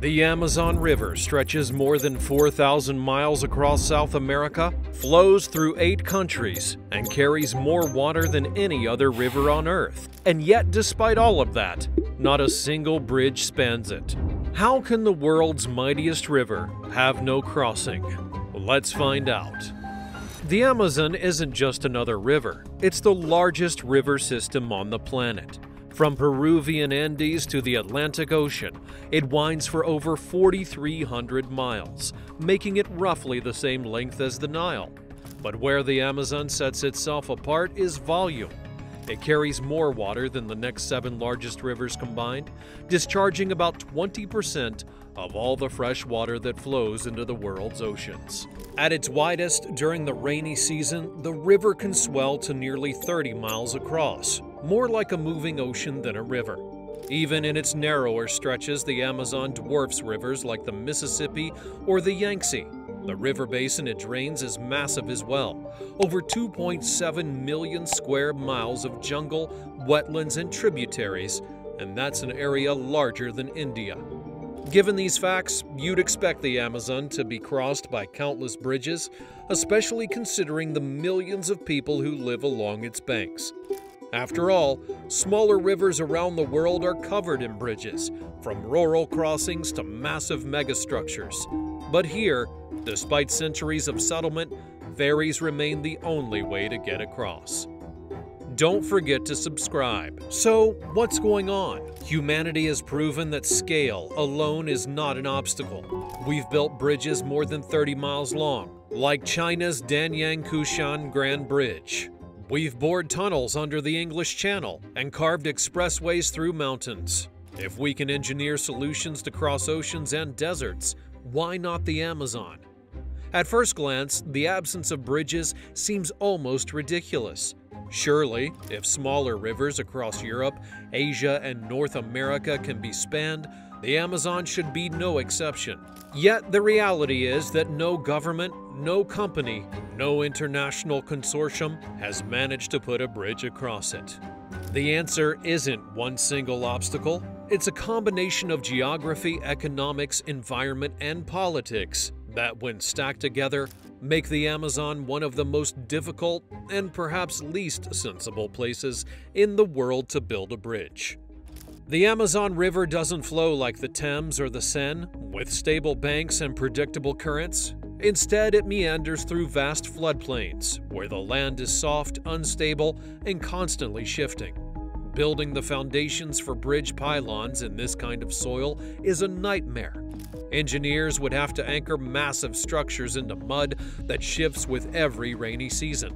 The Amazon River stretches more than 4,000 miles across South America, flows through eight countries, and carries more water than any other river on Earth. And yet, despite all of that, not a single bridge spans it. How can the world's mightiest river have no crossing? Let's find out. The Amazon isn't just another river, it's the largest river system on the planet. From Peruvian Andes to the Atlantic Ocean, it winds for over 4,300 miles, making it roughly the same length as the Nile. But where the Amazon sets itself apart is volume. It carries more water than the next seven largest rivers combined, discharging about 20% of all the fresh water that flows into the world's oceans. At its widest during the rainy season, the river can swell to nearly 30 miles across, more like a moving ocean than a river. Even in its narrower stretches, the Amazon dwarfs rivers like the Mississippi or the Yangtze. The river basin it drains is massive as well over 2.7 million square miles of jungle, wetlands, and tributaries, and that's an area larger than India. Given these facts, you'd expect the Amazon to be crossed by countless bridges, especially considering the millions of people who live along its banks. After all, smaller rivers around the world are covered in bridges, from rural crossings to massive megastructures. But here, despite centuries of settlement, ferries remain the only way to get across. Don't forget to subscribe. So, what's going on? Humanity has proven that scale alone is not an obstacle. We've built bridges more than 30 miles long, like China's Danyang Kunshan Grand Bridge. We've bored tunnels under the English Channel and carved expressways through mountains. If we can engineer solutions to cross oceans and deserts, why not the Amazon? At first glance, the absence of bridges seems almost ridiculous. Surely, if smaller rivers across Europe, Asia, and North America can be spanned, the Amazon should be no exception. Yet the reality is that no government, no company, no international consortium has managed to put a bridge across it. The answer isn't one single obstacle, it's a combination of geography, economics, environment, and politics that, when stacked together, make the Amazon one of the most difficult and perhaps least sensible places in the world to build a bridge. The Amazon River doesn't flow like the Thames or the Seine, with stable banks and predictable currents. Instead, it meanders through vast floodplains, where the land is soft, unstable, and constantly shifting. Building the foundations for bridge pylons in this kind of soil is a nightmare. Engineers would have to anchor massive structures into mud that shifts with every rainy season.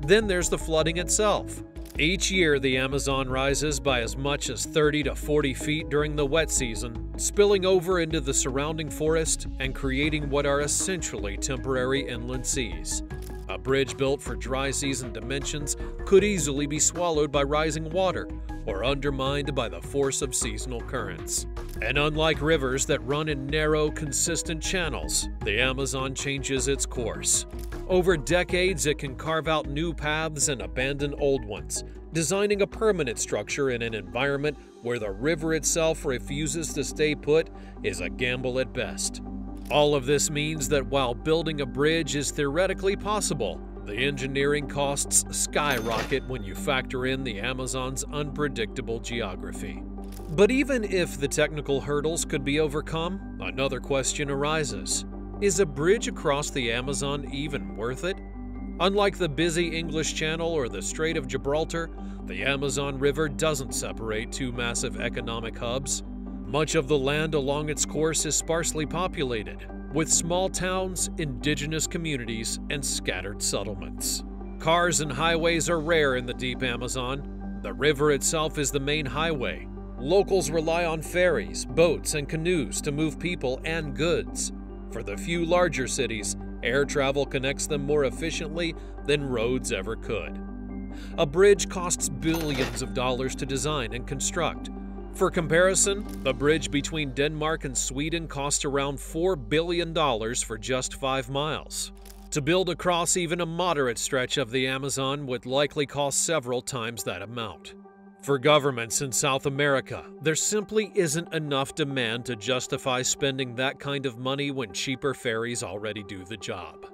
Then there's the flooding itself. Each year, the Amazon rises by as much as 30 to 40 feet during the wet season, spilling over into the surrounding forest and creating what are essentially temporary inland seas. A bridge built for dry season dimensions could easily be swallowed by rising water or undermined by the force of seasonal currents. And unlike rivers that run in narrow, consistent channels, the Amazon changes its course. Over decades, it can carve out new paths and abandon old ones, designing a permanent structure in an environment where the river itself refuses to stay put is a gamble at best. All of this means that while building a bridge is theoretically possible, the engineering costs skyrocket when you factor in the Amazon's unpredictable geography. But even if the technical hurdles could be overcome, another question arises. Is a bridge across the Amazon even worth it? Unlike the busy English Channel or the Strait of Gibraltar, the Amazon River doesn't separate two massive economic hubs. Much of the land along its course is sparsely populated, with small towns, indigenous communities, and scattered settlements. Cars and highways are rare in the deep Amazon. The river itself is the main highway. Locals rely on ferries, boats, and canoes to move people and goods. For the few larger cities, air travel connects them more efficiently than roads ever could. A bridge costs billions of dollars to design and construct, for comparison, the bridge between Denmark and Sweden cost around $4 billion for just 5 miles. To build across even a moderate stretch of the Amazon would likely cost several times that amount. For governments in South America, there simply isn't enough demand to justify spending that kind of money when cheaper ferries already do the job.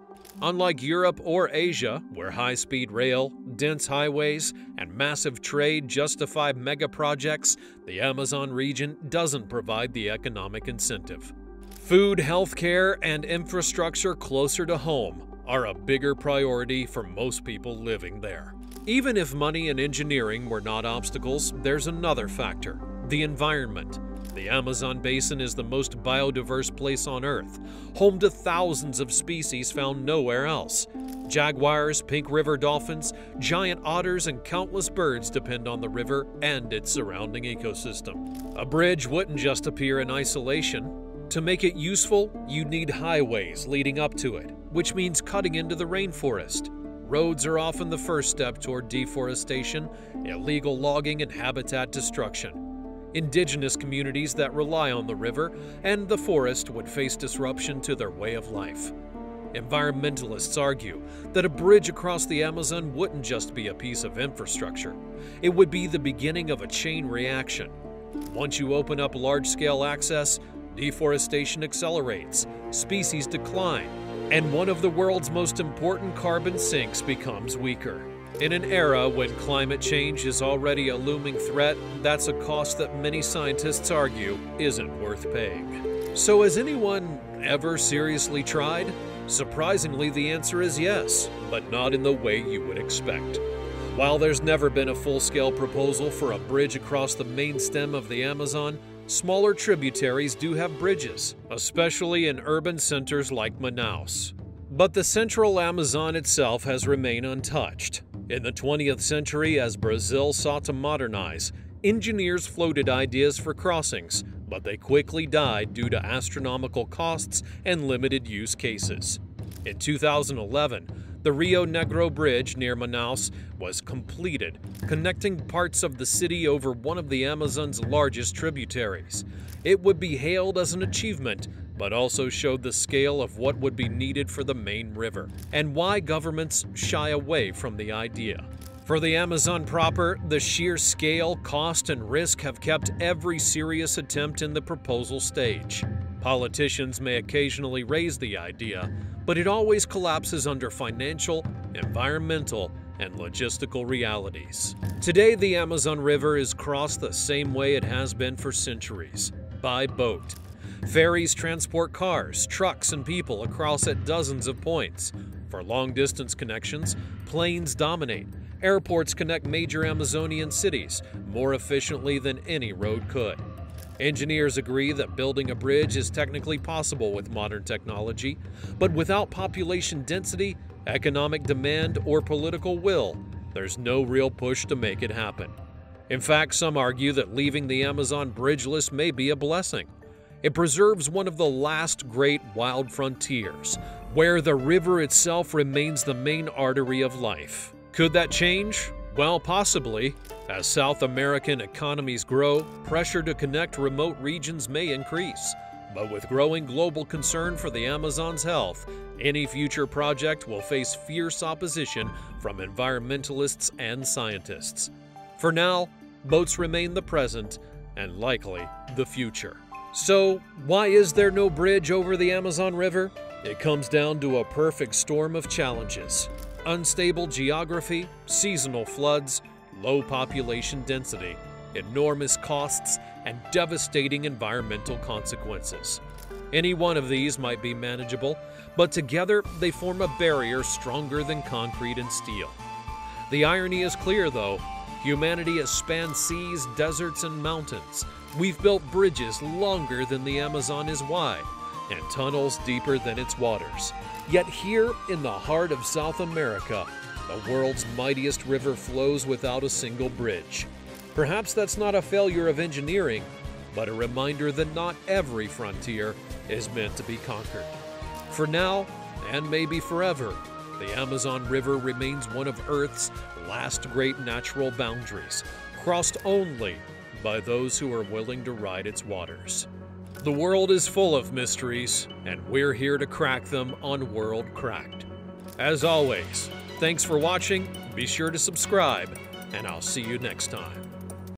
Unlike Europe or Asia, where high speed rail, dense highways, and massive trade justify mega projects, the Amazon region doesn't provide the economic incentive. Food, healthcare, and infrastructure closer to home are a bigger priority for most people living there. Even if money and engineering were not obstacles, there's another factor the environment. The Amazon basin is the most biodiverse place on Earth, home to thousands of species found nowhere else. Jaguars, pink river dolphins, giant otters, and countless birds depend on the river and its surrounding ecosystem. A bridge wouldn't just appear in isolation. To make it useful, you need highways leading up to it, which means cutting into the rainforest. Roads are often the first step toward deforestation, illegal logging, and habitat destruction. Indigenous communities that rely on the river and the forest would face disruption to their way of life. Environmentalists argue that a bridge across the Amazon wouldn't just be a piece of infrastructure, it would be the beginning of a chain reaction. Once you open up large scale access, deforestation accelerates, species decline, and one of the world's most important carbon sinks becomes weaker. In an era when climate change is already a looming threat, that's a cost that many scientists argue isn't worth paying. So, has anyone ever seriously tried? Surprisingly, the answer is yes, but not in the way you would expect. While there's never been a full scale proposal for a bridge across the main stem of the Amazon, smaller tributaries do have bridges, especially in urban centers like Manaus. But the central Amazon itself has remained untouched. In the 20th century, as Brazil sought to modernize, engineers floated ideas for crossings, but they quickly died due to astronomical costs and limited use cases. In 2011, the Rio Negro Bridge near Manaus was completed, connecting parts of the city over one of the Amazon's largest tributaries. It would be hailed as an achievement but also showed the scale of what would be needed for the main river and why governments shy away from the idea. For the Amazon proper, the sheer scale, cost, and risk have kept every serious attempt in the proposal stage. Politicians may occasionally raise the idea, but it always collapses under financial, environmental, and logistical realities. Today, the Amazon River is crossed the same way it has been for centuries by boat. Ferries transport cars, trucks, and people across at dozens of points. For long distance connections, planes dominate. Airports connect major Amazonian cities more efficiently than any road could. Engineers agree that building a bridge is technically possible with modern technology, but without population density, economic demand, or political will, there's no real push to make it happen. In fact, some argue that leaving the Amazon bridgeless may be a blessing. It preserves one of the last great wild frontiers, where the river itself remains the main artery of life. Could that change? Well, possibly. As South American economies grow, pressure to connect remote regions may increase. But with growing global concern for the Amazon's health, any future project will face fierce opposition from environmentalists and scientists. For now, boats remain the present and likely the future. So, why is there no bridge over the Amazon River? It comes down to a perfect storm of challenges unstable geography, seasonal floods, low population density, enormous costs, and devastating environmental consequences. Any one of these might be manageable, but together they form a barrier stronger than concrete and steel. The irony is clear, though. Humanity has spanned seas, deserts, and mountains, We've built bridges longer than the Amazon is wide and tunnels deeper than its waters. Yet here in the heart of South America, the world's mightiest river flows without a single bridge. Perhaps that's not a failure of engineering, but a reminder that not every frontier is meant to be conquered. For now, and maybe forever, the Amazon River remains one of Earth's last great natural boundaries, crossed only by those who are willing to ride its waters. The world is full of mysteries, and we're here to crack them on World Cracked. As always, thanks for watching, be sure to subscribe, and I'll see you next time.